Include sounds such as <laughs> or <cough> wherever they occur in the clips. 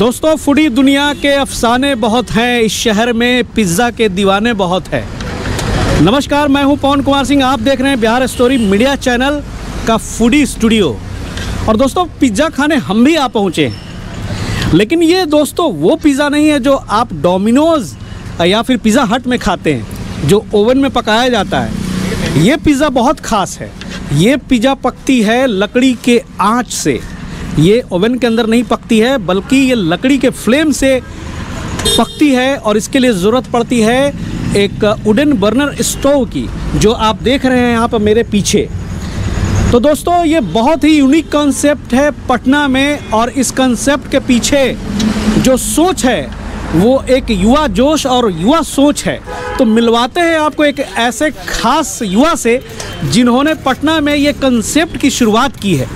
दोस्तों, फूडी दुनिया के अफसाने बहुत हैं, इस शहर में पिज़्ज़ा के दीवाने बहुत हैं। नमस्कार, मैं हूँ पवन कुमार सिंह, आप देख रहे हैं बिहार स्टोरी मीडिया चैनल का फूडी स्टूडियो। और दोस्तों, पिज़्ज़ा खाने हम भी आ पहुँचे हैं। लेकिन ये दोस्तों, वो पिज़्ज़ा नहीं है जो आप डोमिनोज़ या फिर पिज़्ज़ा हट में खाते हैं, जो ओवन में पकाया जाता है। ये पिज़्ज़ा बहुत ख़ास है। ये पिज़्ज़ा पकती है लकड़ी के आँच से। ये ओवन के अंदर नहीं पकती है, बल्कि ये लकड़ी के फ्लेम से पकती है और इसके लिए ज़रूरत पड़ती है एक वुडन बर्नर स्टोव की, जो आप देख रहे हैं यहाँ पर मेरे पीछे। तो दोस्तों, ये बहुत ही यूनिक कॉन्सेप्ट है पटना में और इस कॉन्सेप्ट के पीछे जो सोच है, वो एक युवा जोश और युवा सोच है। तो मिलवाते हैं आपको एक ऐसे खास युवा से, जिन्होंने पटना में ये कंसेप्ट की शुरुआत की है।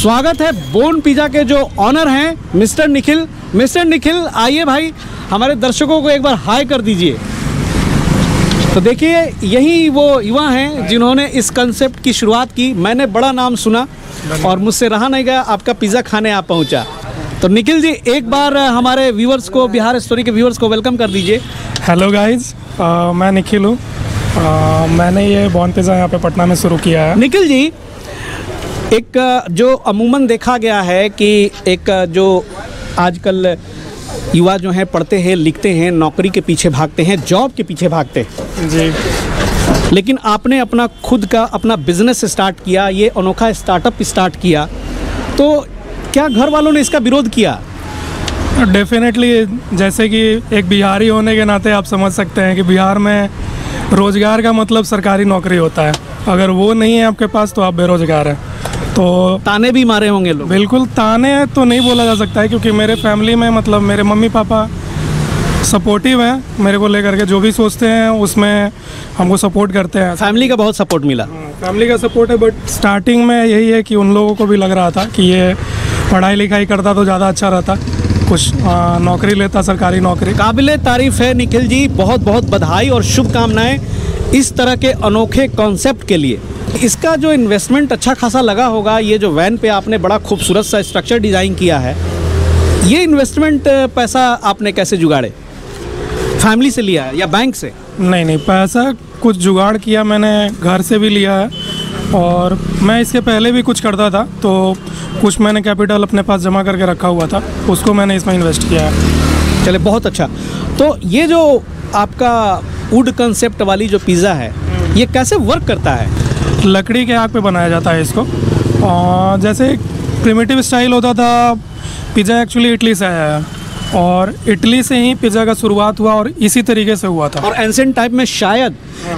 स्वागत है बोन पिज़्ज़ा के जो ऑनर हैं मिस्टर निखिल। मिस्टर निखिल आइए भाई हमारे दर्शकों को एक बार हाई कर दीजिए। तो देखिए यही वो युवा हैं जिन्होंने इस कंसेप्ट की शुरुआत की। मैंने बड़ा नाम सुना और मुझसे रहा नहीं गया आपका पिज़्ज़ा खाने आप पहुँचा। तो निखिल जी एक बार हमारे व्यूवर्स को बिहार स्टोरी के व्यूवर्स को वेलकम कर दीजिए। हेलो गाइज़ मैं निखिल हूँ। मैंने ये बॉन पिज़्ज़ा यहाँ पे पटना में शुरू किया है। निखिल जी एक जो अमूमन देखा गया है कि एक जो आजकल युवा जो हैं पढ़ते हैं लिखते हैं नौकरी के पीछे भागते हैं जॉब के पीछे भागते हैं। जी। लेकिन आपने अपना खुद का अपना बिज़नेस स्टार्ट किया ये अनोखा स्टार्टअप स्टार्ट किया तो क्या घर वालों ने इसका विरोध किया? डेफिनेटली जैसे कि एक बिहारी होने के नाते आप समझ सकते हैं कि बिहार में रोज़गार का मतलब सरकारी नौकरी होता है। अगर वो नहीं है आपके पास तो आप बेरोज़गार हैं। तो ताने भी मारे होंगे लोग। बिल्कुल ताने तो नहीं बोला जा सकता है क्योंकि मेरे फैमिली में मतलब मेरे मम्मी पापा सपोर्टिव हैं मेरे को लेकर के जो भी सोचते हैं उसमें हमको सपोर्ट करते हैं। फैमिली का बहुत सपोर्ट मिला। फैमिली का सपोर्ट है बट स्टार्टिंग में यही है कि उन लोगों को भी लग रहा था कि ये पढ़ाई लिखाई करता तो ज़्यादा अच्छा रहता कुछ आ, नौकरी लेता सरकारी नौकरी। काबिल तारीफ़ है निखिल जी बहुत बहुत बधाई और शुभकामनाएँ इस तरह के अनोखे कॉन्सेप्ट के लिए। इसका जो इन्वेस्टमेंट अच्छा खासा लगा होगा ये जो वैन पे आपने बड़ा खूबसूरत सा स्ट्रक्चर डिज़ाइन किया है ये इन्वेस्टमेंट पैसा आपने कैसे जुगाड़े? फैमिली से लिया है या बैंक से? नहीं नहीं पैसा कुछ जुगाड़ किया मैंने घर से भी लिया है। और मैं इसके पहले भी कुछ करता था तो कुछ मैंने कैपिटल अपने पास जमा करके रखा हुआ था उसको मैंने इसमें इन्वेस्ट किया है। चले बहुत अच्छा। तो ये जो आपका वुड कंसेप्ट वाली जो पिज़्ज़ा है ये कैसे वर्क करता है? लकड़ी के आग पे बनाया जाता है इसको। और जैसे प्रिमेटिव स्टाइल होता था पिज़्ज़ा एक्चुअली इटली से आया है। और इटली से ही पिज़्ज़ा का शुरुआत हुआ और इसी तरीके से हुआ था। और एंसेंट टाइप में शायद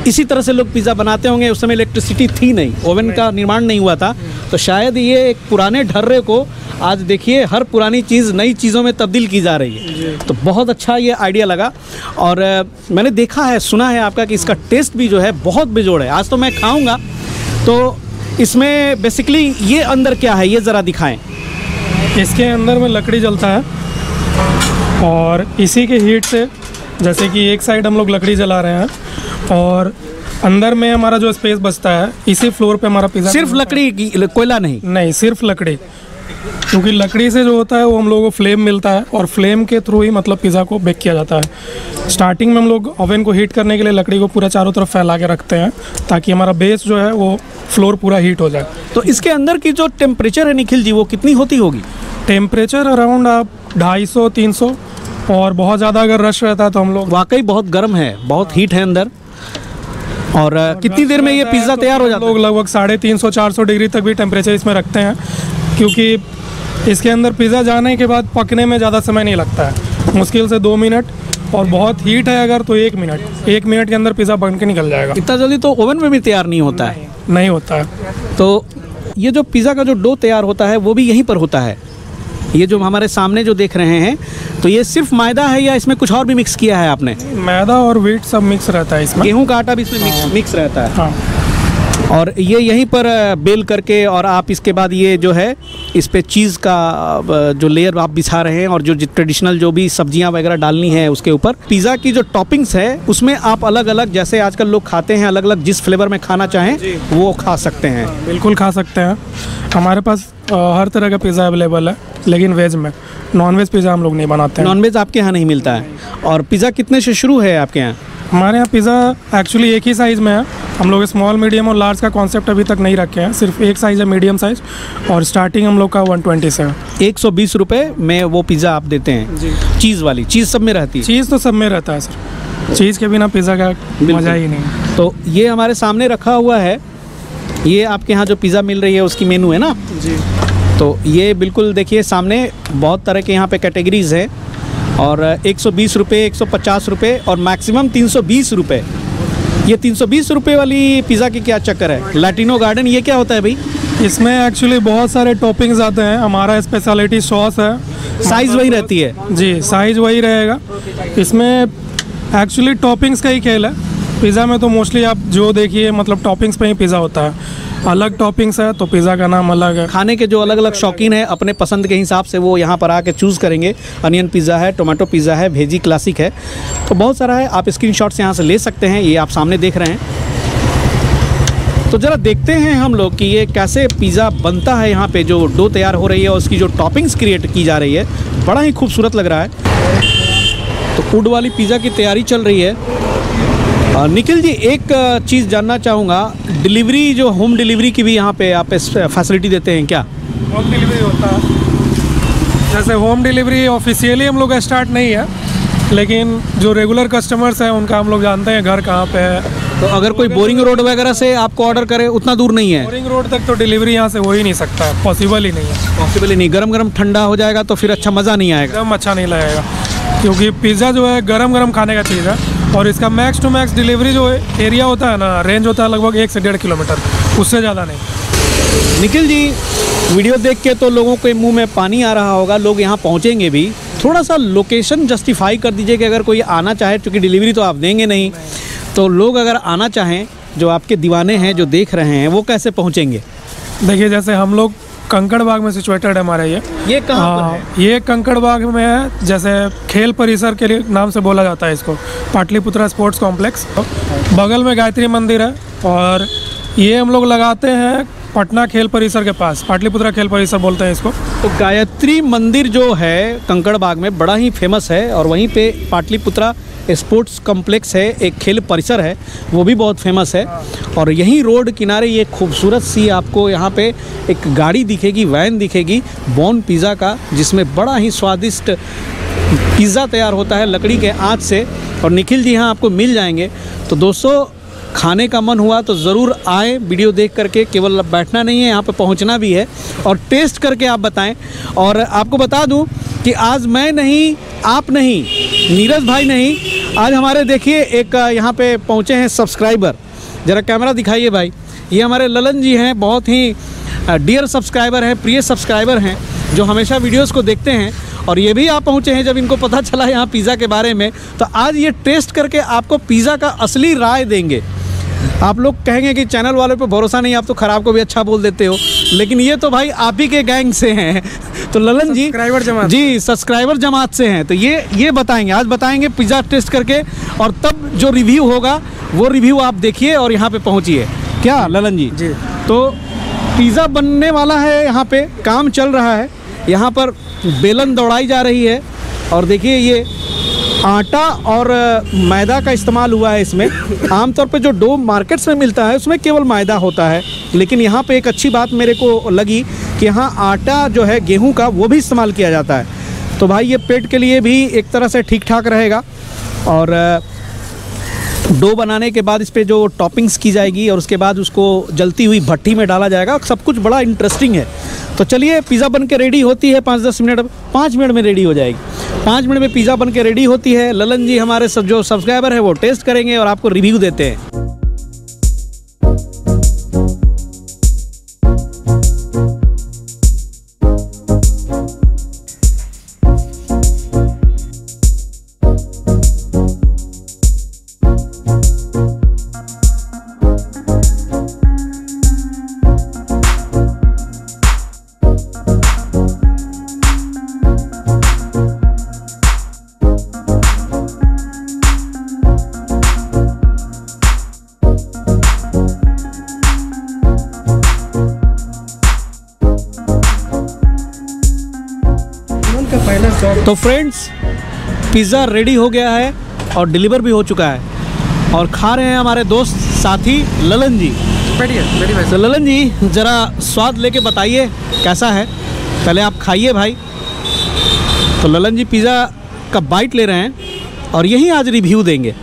इसी तरह से लोग पिज़्ज़ा बनाते होंगे उस समय इलेक्ट्रिसिटी थी नहीं ओवन का निर्माण नहीं हुआ था। तो शायद ये एक पुराने ढर्रे को आज देखिए हर पुरानी चीज़ नई चीज़ों में तब्दील की जा रही है। तो बहुत अच्छा ये आइडिया लगा। और मैंने देखा है सुना है आपका कि इसका टेस्ट भी जो है बहुत बेजोड़ है। आज तो मैं खाऊँगा तो इसमें बेसिकली ये अंदर क्या है? ये ज़रा दिखाएँ। इसके अंदर में लकड़ी जलता है और इसी के हीट से जैसे कि एक साइड हम लोग लकड़ी जला रहे हैं और अंदर में हमारा जो स्पेस बचता है इसी फ्लोर पे हमारा पिज़्ज़ा सिर्फ़ लकड़ी की कोयला नहीं? नहीं सिर्फ़ लकड़ी। क्योंकि लकड़ी से जो होता है वो हम लोगों को फ्लेम मिलता है और फ्लेम के थ्रू ही मतलब पिज़्ज़ा को बेक किया जाता है। स्टार्टिंग में हम लोग ओवन को हीट करने के लिए लकड़ी को पूरा चारों तरफ़ फैला के रखते हैं ताकि हमारा बेस जो है वो फ्लोर पूरा हीट हो जाए। तो इसके अंदर की जो टेम्परेचर है निखिल जी वो कितनी होती होगी? टेम्परेचर अराउंड आप ढाई सौ तीन सौ और बहुत ज़्यादा अगर रश रहता है तो हम लोग वाकई बहुत गर्म है बहुत हीट है अंदर। और कितनी देर में ये पिज़्ज़ा तैयार हो जाता है? लोग लगभग साढ़े तीन सौ चार सौ डिग्री तक भी टेम्परेचर इसमें रखते हैं क्योंकि इसके अंदर पिज़्ज़ा जाने के बाद पकने में ज़्यादा समय नहीं लगता है। मुश्किल से दो मिनट और बहुत हीट है अगर तो एक मिनट। एक मिनट के अंदर पिज़्ज़ा बन के निकल जाएगा। इतना जल्दी तो ओवन में भी तैयार नहीं होता है? नहीं होता है। तो ये जो पिज़्ज़ा का जो डो तैयार होता है वो भी यहीं पर होता है? ये जो हमारे सामने जो देख रहे हैं तो ये सिर्फ़ मैदा है या इसमें कुछ और भी मिक्स किया है आपने? मैदा और वीट सब मिक्स रहता है इसमें। गेहूँ का आटा भी इसमें मिक्स, मिक्स रहता है। हाँ। और ये यहीं पर बेल करके और आप इसके बाद ये जो है इस पे चीज़ का जो लेयर आप बिछा रहे हैं और जो ट्रेडिशनल जो भी सब्ज़ियाँ वगैरह डालनी है उसके ऊपर पिज़्ज़ा की जो टॉपिंग्स है उसमें आप अलग अलग जैसे आजकल लोग खाते हैं अलग अलग जिस फ्लेवर में खाना चाहें वो खा सकते हैं। बिल्कुल खा सकते हैं। हमारे पास हर तरह का पिज़्ज़ा अवेलेबल है लेकिन वेज में। नॉन वेज पिज़्ज़ा हम लोग नहीं बनाते हैं। नॉन वेज आपके यहाँ नहीं मिलता है। और पिज़्ज़ा कितने से शुरू है आपके यहाँ? हमारे यहाँ पिज़्ज़ा एक्चुअली एक ही साइज़ में है। हम लोग स्मॉल मीडियम और लार्ज का कॉन्सेप्ट अभी तक नहीं रखे हैं। सिर्फ़ एक साइज़ है मीडियम साइज़ और स्टार्टिंग हम लोग का 120 से है एक सौ बीस रुपये में वो पिज़्ज़ा आप देते हैं। जी। चीज़ वाली चीज़ सब में रहती है। चीज़ तो सब में रहता है सर। चीज़ के बिना पिज़्ज़ा का मज़ा ही नहीं। तो ये हमारे सामने रखा हुआ है। ये आपके यहाँ जो पिज़्ज़ा मिल रही है उसकी मेनू है ना? जी। तो ये बिल्कुल देखिए सामने बहुत तरह के यहाँ पे कैटेगरीज हैं। और एक सौ बीस रुपये एक सौ पचास रुपये और मैक्सिमम तीन सौ बीस रुपये ये तीन सौ बीस रुपये वाली पिज़्ज़ा की क्या चक्कर है? लैटिनो गार्डन ये क्या होता है भाई? इसमें एक्चुअली बहुत सारे टॉपिंग्स आते हैं। हमारा स्पेशलिटी सॉस है। साइज़ वही रहती है। जी साइज़ वही रहेगा। इसमें एक्चुअली टॉपिंग्स का ही खेल है। पिज़्ज़ा में तो मोस्टली आप जो देखिए मतलब टॉपिंग्स पे ही पिज़्ज़ा होता है। अलग टॉपिंग्स है तो पिज़्ज़ा का नाम अलग है। खाने के जो अलग अलग शौकीन है, अपने पसंद के हिसाब से वो यहाँ पर आके चूज़ करेंगे। अनियन पिज़्ज़ा है टोमेटो पिज़्ज़ा है भेजी क्लासिक है। तो बहुत सारा है, आप स्क्रीन शॉट्स यहाँ से ले सकते हैं, ये आप सामने देख रहे हैं। तो ज़रा देखते हैं हम लोग कि ये कैसे पिज़्ज़ा बनता है यहाँ पे, जो डो तैयार हो रही है और उसकी जो टॉपिंग्स क्रिएट की जा रही है। बड़ा ही खूबसूरत लग रहा है। तो वुड वाली पिज़्ज़ा की तैयारी चल रही है। निखिल जी एक चीज़ जानना चाहूँगा। डिलीवरी जो होम डिलीवरी की भी यहाँ पे आप फैसिलिटी देते हैं क्या? होम डिलीवरी होता है। जैसे होम डिलीवरी ऑफिशियली हम लोग का स्टार्ट नहीं है लेकिन जो रेगुलर कस्टमर्स हैं उनका हम लोग जानते हैं घर कहाँ पे है। तो अगर कोई बोरिंग रोड वगैरह से आपको ऑर्डर करे उतना दूर नहीं है? बोरिंग रोड तक तो डिलीवरी यहाँ से हो ही नहीं सकता है पॉसिबल ही नहीं है। पॉसिबल ही नहीं। गरम गरम ठंडा हो जाएगा तो फिर अच्छा मज़ा नहीं आएगा। एकदम अच्छा नहीं लगेगा क्योंकि पिज़्ज़ा जो है गरम गरम खाने का चीज़ है। और इसका मैक्स टू मैक्स डिलीवरी जो एरिया होता है ना रेंज होता है लगभग एक से डेढ़ किलोमीटर उससे ज़्यादा नहीं। निखिल जी वीडियो देख के तो लोगों के मुँह में पानी आ रहा होगा लोग यहाँ पहुँचेंगे भी। थोड़ा सा लोकेशन जस्टिफाई कर दीजिए कि अगर कोई आना चाहे क्योंकि डिलीवरी तो आप देंगे नहीं। तो लोग अगर आना चाहें जो आपके दीवाने हैं जो देख रहे हैं वो कैसे पहुँचेंगे? देखिए जैसे हम लोग कंकड़ बाग में सिचुएटेड है हमारा ये। ये कहाँ पर हाँ, है? ये कंकड़ बाग में है जैसे खेल परिसर के लिए नाम से बोला जाता है इसको पाटलिपुत्रा स्पोर्ट्स कॉम्प्लेक्स। बगल में गायत्री मंदिर है और ये हम लोग लगाते हैं पटना खेल परिसर के पास पाटलिपुत्रा खेल परिसर बोलते हैं इसको। तो गायत्री मंदिर जो है कंकड़ बाग में बड़ा ही फ़ेमस है और वहीं पे पाटलिपुत्रा स्पोर्ट्स कॉम्प्लेक्स है, एक खेल परिसर है, वो भी बहुत फ़ेमस है। और यहीं रोड किनारे ये खूबसूरत सी आपको यहाँ पे एक गाड़ी दिखेगी, वैन दिखेगी बॉन पिज़्ज़ा का, जिसमें बड़ा ही स्वादिष्ट पिज़्ज़ा तैयार होता है लकड़ी के आँच से। और निखिल जी यहाँ आपको मिल जाएँगे। तो दोस्तों, खाने का मन हुआ तो ज़रूर आएँ, वीडियो देख करके, केवल बैठना नहीं है, यहाँ पे पहुँचना भी है। और टेस्ट करके आप बताएँ। और आपको बता दूँ कि आज मैं नहीं, आप नहीं, नीरज भाई नहीं आज हमारे देखिए एक यहाँ पे पहुँचे हैं सब्सक्राइबर ज़रा कैमरा दिखाइए भाई। ये हमारे ललन जी हैं, बहुत ही डियर सब्सक्राइबर हैं, प्रिय सब्सक्राइबर हैं, जो हमेशा वीडियोस को देखते हैं। और ये भी आप पहुँचे हैं जब इनको पता चला यहाँ पिज़्ज़ा के बारे में तो आज ये टेस्ट करके आपको पिज़्ज़ा का असली राय देंगे। आप लोग कहेंगे कि चैनल वालों पे भरोसा नहीं आप तो खराब को भी अच्छा बोल देते हो। लेकिन ये तो भाई आप ही के गैंग से हैं। तो ललन जी सब्सक्राइबर जमात। जी सब्सक्राइबर जमात से हैं। तो ये ये बताएँगे आज बताएँगे पिज़्ज़ा टेस्ट करके और तब जो रिव्यू होगा वो रिव्यू आप देखिए और यहाँ पे पहुँचिए। क्या ललन जी? जी। तो पिज़्ज़ा बनने वाला है यहाँ पे काम चल रहा है। यहाँ पर बेलन दौड़ाई जा रही है और देखिए ये आटा और मैदा का इस्तेमाल हुआ है इसमें। आमतौर पर जो डो मार्केट्स में मिलता है, उसमें केवल मैदा होता है। लेकिन यहाँ पे एक अच्छी बात मेरे को लगी कि यहाँ आटा जो है, गेहूँ का, वो भी इस्तेमाल किया जाता है। तो भाई, ये पेट के लिए भी एक तरह से ठीक ठाक रहेगा। और डो बनाने के बाद इस पर जो टॉपिंग्स की जाएगी और उसके बाद उसको जलती हुई भट्टी में डाला जाएगा, सब कुछ बड़ा इंटरेस्टिंग है। तो चलिए, पिज़्ज़ा बन के रेडी होती है पाँच दस मिनट, पाँच मिनट में रेडी हो जाएगी। पाँच मिनट में पिज़्ज़ा बन के रेडी होती है। ललन जी हमारे सब जो सब्सक्राइबर है, वो टेस्ट करेंगे और आपको रिव्यू देते हैं। तो फ्रेंड्स पिज़्ज़ा रेडी हो गया है और डिलीवर भी हो चुका है। और खा रहे हैं हमारे दोस्त साथी ललन जी। बैठिए बैठिए भाई तो ललन जी ज़रा स्वाद लेके बताइए कैसा है? पहले आप खाइए भाई। तो ललन जी पिज़्ज़ा का बाइट ले रहे हैं और यही आज रिव्यू देंगे।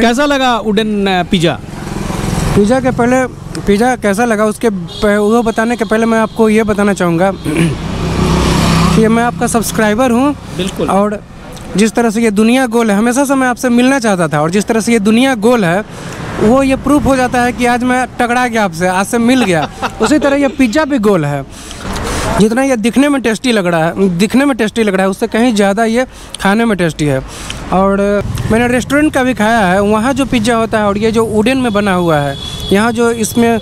कैसा लगा उडन पिज़्ज़ा पिज़्ज़ा के पहले पिज़्ज़ा कैसा लगा उसके वो बताने के पहले मैं आपको ये बताना चाहूँगा कि मैं आपका सब्सक्राइबर हूँ बिल्कुल। और जिस तरह से ये दुनिया गोल है हमेशा से मैं आपसे मिलना चाहता था और जिस तरह से ये दुनिया गोल है वो ये प्रूफ हो जाता है कि आज मैं टकरा गया आपसे आज से मिल गया उसी तरह ये पिज़्ज़ा भी गोल है जितना ये दिखने में टेस्टी लग रहा है दिखने में टेस्टी लग रहा है उससे कहीं ज़्यादा ये खाने में टेस्टी है। और मैंने रेस्टोरेंट का भी खाया है वहाँ जो पिज़्ज़ा होता है और ये जो उडेन में बना हुआ है यहाँ जो इसमें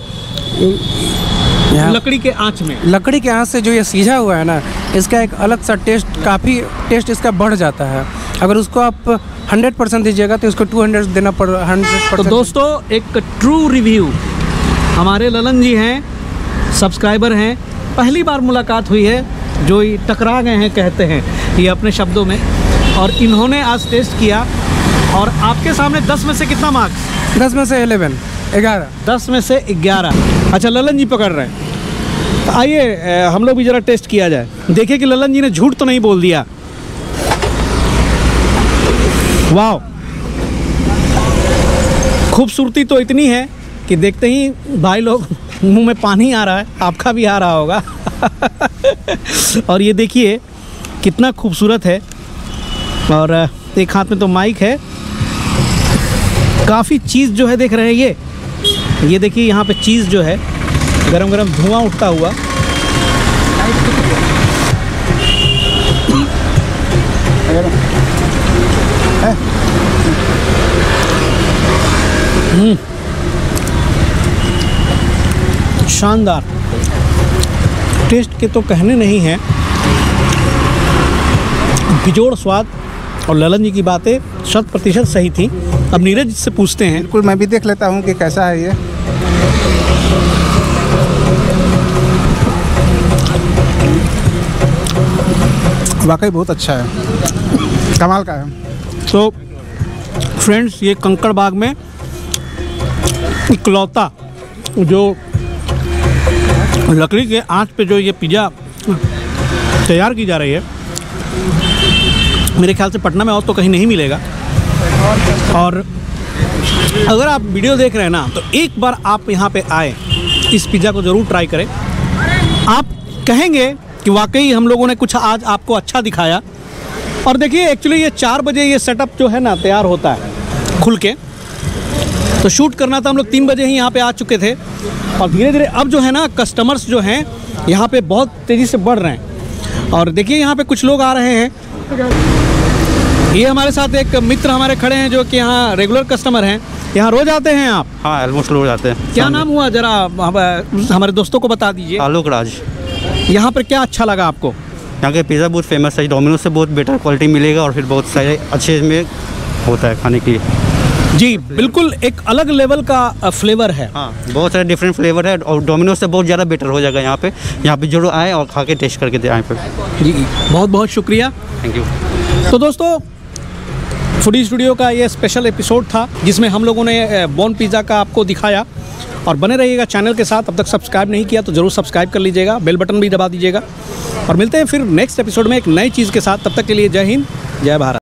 लकड़ी के आँच में। लकड़ी के आँच से जो ये सीझा हुआ है ना इसका एक अलग सा टेस्ट काफ़ी टेस्ट इसका बढ़ जाता है। अगर उसको आप हंड्रेड परसेंट दीजिएगा तो इसको टू हंड्रेड देना पड़ हंड्रेड तो दोस्तों एक ट्रू रिव्यू। हमारे ललन जी हैं सब्सक्राइबर हैं पहली बार मुलाकात हुई है जो ये टकरा गए हैं कहते हैं ये अपने शब्दों में। और इन्होंने आज टेस्ट किया। और आपके सामने 10 में से कितना मार्क्स दस में से एलेवन ग्यारह। 10 में से 11 अच्छा ललन जी पकड़ रहे हैं। तो आइए हम लोग भी ज़रा टेस्ट किया जाए। देखिए कि ललन जी ने झूठ तो नहीं बोल दिया। वाह खूबसूरती तो इतनी है कि देखते ही भाई लोग मुँह में पानी आ रहा है, आपका भी आ रहा होगा। <laughs> और ये देखिए, कितना खूबसूरत है। और एक हाथ में तो माइक है। काफ़ी चीज़ जो है, देख रहे हैं ये। ये देखिए, यहाँ पे चीज़ जो है गरम गरम धुआँ उठता हुआ। हम्म। शानदार। टेस्ट के तो कहने नहीं हैं। बिजोड़ स्वाद और ललन जी की बातें शत प्रतिशत सही थी। अब नीरज से पूछते हैं। बिल्कुल मैं भी देख लेता हूँ कि कैसा है ये। वाकई बहुत अच्छा है। कमाल का है। तो फ्रेंड्स ये कंकड़ बाग में इकलौता जो लकड़ी के आँच पे जो ये पिज़्ज़ा तैयार की जा रही है, मेरे ख्याल से पटना में और तो कहीं नहीं मिलेगा। और अगर आप वीडियो देख रहे हैं ना तो एक बार आप यहाँ पे आए, इस पिज़्ज़ा को ज़रूर ट्राई करें। आप कहेंगे कि वाकई हम लोगों ने कुछ आज आपको अच्छा दिखाया। और देखिए एक्चुअली ये चार बजे ये सेटअप जो है ना, तैयार होता है, खुल के। तो शूट करना था हम लोग तीन बजे ही यहाँ पे आ चुके थे। और धीरे धीरे अब जो है ना कस्टमर्स जो हैं यहाँ पे बहुत तेज़ी से बढ़ रहे हैं। और देखिए यहाँ पे कुछ लोग आ रहे हैं। ये हमारे साथ एक मित्र हमारे खड़े हैं जो कि यहाँ रेगुलर कस्टमर हैं। यहाँ रोज आते हैं आप? हाँ ऑलमोस्ट लोग जाते हैं। क्या नाम हुआ? जरा हमारे दोस्तों को बता दीजिए। आलोक राज। यहाँ पर क्या अच्छा लगा आपको? यहाँ के पिज़्ज़ा बहुत फ़ेमस है। डोमिनोज से बहुत बेटर क्वालिटी मिलेगा और फिर बहुत सारे अच्छे में होता है खाने के लिए। जी बिल्कुल एक अलग लेवल का फ्लेवर है। हाँ बहुत सारे डिफरेंट फ्लेवर है और डोमिनोज से बहुत ज़्यादा बेटर हो जाएगा यहाँ पे। यहाँ पे ज़रूर आए और खा के टेस्ट करके दे आए फिर जी बहुत बहुत शुक्रिया। थैंक यू तो दोस्तों फूडी स्टूडियो का ये स्पेशल एपिसोड था जिसमें हम लोगों ने बॉन पिज़्ज़ा का आपको दिखाया। और बने रहिएगा चैनल के साथ। अब तक सब्सक्राइब नहीं किया तो ज़रूर सब्सक्राइब कर लीजिएगा बेल बटन भी दबा दीजिएगा। और मिलते हैं फिर नेक्स्ट एपिसोड में एक नई चीज़ के साथ। तब तक के लिए जय हिंद जय भारत।